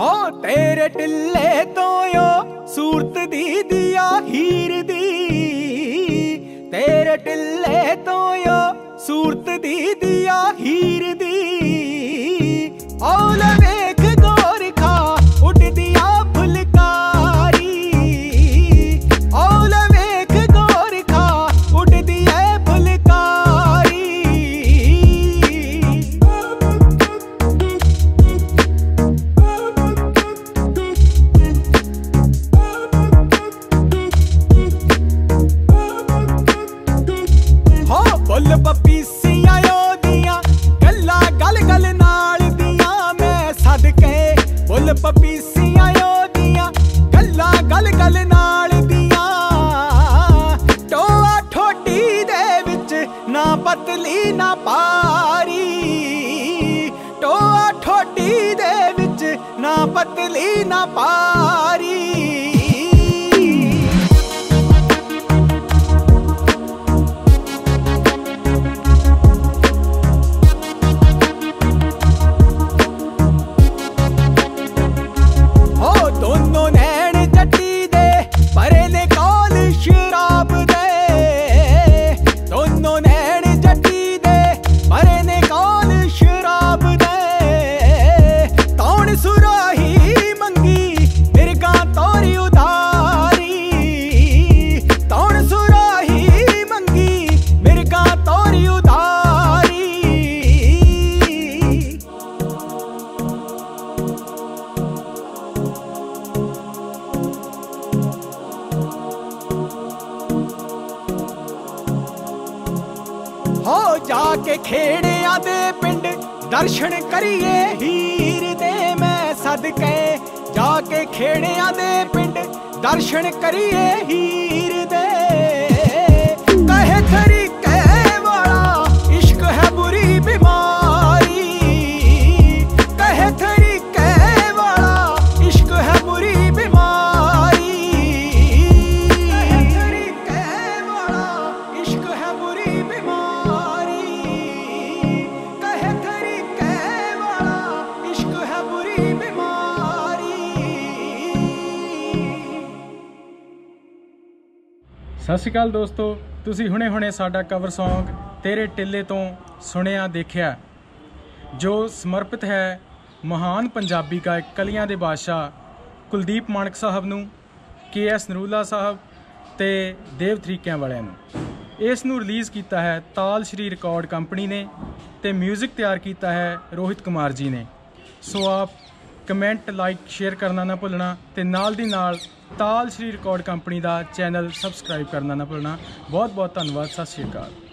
ਹੋ, ਤੇਰੇ ਟਿੱਲੇ ਤੋਂ ਓ ਸੂਰਤ ਦੀ ਦਿਆ ਹੀਰ ਦੀ। ਤੇਰੇ ਟਿੱਲੇ ਤੋਂ ਓ ਸੂਰਤ ਦੀ ਦਿਆ ਹੀਰ ਦੀ। ਓ ਵੇਖ ਨਾ ਪਤਲੀ ਨਾ ਪਾਰੀ ਟੋਆ ਠੋਡੀ ਦੇ ਵਿੱਚ ਨਾ ਪਤਲੀ ਨਾ ਪਾਰੀ ਹੋ ਜਾ ਕੇ ਖੇੜਿਆਂ ਦੇ ਪਿੰਡ, ਦਰਸ਼ਨ ਕਰੀਏ ਹੀਰ ਦੇ ਮੈਂ ਸਦਕੇ। ਜਾ ਕੇ ਖੇੜਿਆਂ ਦੇ ਪਿੰਡ, ਦਰਸ਼ਨ ਕਰੀਏ ਹੀਰ ਸਤਿ ਸ਼੍ਰੀ ਅਕਾਲ ਦੋਸਤੋ, ਤੁਸੀਂ ਹੁਣੇ-ਹੁਣੇ ਸਾਡਾ ਕਵਰ Song ਤੇਰੇ ਟਿੱਲੇ ਤੋਂ ਸੁਣਿਆ, ਦੇਖਿਆ। ਜੋ ਸਮਰਪਿਤ ਹੈ ਮਹਾਨ ਪੰਜਾਬੀ ਗਾਇਕ ਕਲੀਆਂ ਦੇ ਬਾਦਸ਼ਾਹ ਕੁਲਦੀਪ ਮਾਨਕ ਸਾਹਿਬ ਨੂੰ, ਕੇ ਐਸ ਨਰੂਲਾ ਸਾਹਿਬ ਤੇ ਦੇਵ ਤਰੀਕਿਆਂ ਵਾਲਿਆਂ ਨੂੰ। ਇਸ ਨੂੰ ਰਿਲੀਜ਼ ਕੀਤਾ ਹੈ ਤਾਲ ਸ਼੍ਰੀ ਰਿਕਾਰਡ ਕੰਪਨੀ ਨੇ ਤੇ 뮤직 ਤਿਆਰ ਕੀਤਾ ਹੈ ਰੋਹਿਤ ਕੁਮਾਰ ਜੀ ਨੇ। ਸੋ ਆਪ ਕਮੈਂਟ, ਲਾਈਕ, ਸ਼ੇਅਰ ਕਰਨਾ ਨਾ ਭੁੱਲਣਾ ਤੇ ਨਾਲ ਦੀ ਨਾਲ ਤਾਲ ਸ਼੍ਰੀ ਰਿਕਾਰਡ ਕੰਪਨੀ ਦਾ ਚੈਨਲ ਸਬਸਕ੍ਰਾਈਬ ਕਰਨਾ ਨਾ ਭੁੱਲਣਾ। ਬਹੁਤ ਬਹੁਤ ਧੰਨਵਾਦ, ਸਤਿ ਸ਼੍ਰੀ ਅਕਾਲ।